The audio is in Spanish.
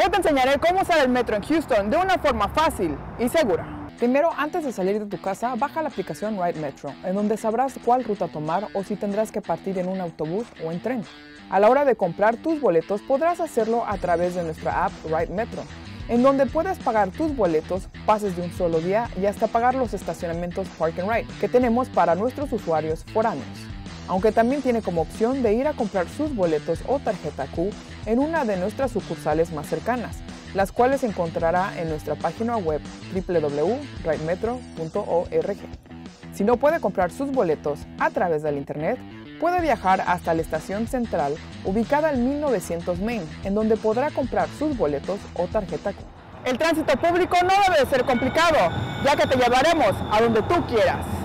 Hoy te enseñaré cómo usar el metro en Houston de una forma fácil y segura. Primero, antes de salir de tu casa, baja la aplicación Ride Metro, en donde sabrás cuál ruta tomar o si tendrás que partir en un autobús o en tren. A la hora de comprar tus boletos, podrás hacerlo a través de nuestra app Ride Metro, en donde puedes pagar tus boletos, pases de un solo día y hasta pagar los estacionamientos Park and Ride que tenemos para nuestros usuarios foráneos aunque también tiene como opción de ir a comprar sus boletos o tarjeta Q en una de nuestras sucursales más cercanas, las cuales encontrará en nuestra página web www.ridemetro.org. Si no puede comprar sus boletos a través del Internet, puede viajar hasta la estación central ubicada en 1900 Main, en donde podrá comprar sus boletos o tarjeta Q. El tránsito público no debe ser complicado, ya que te llevaremos a donde tú quieras.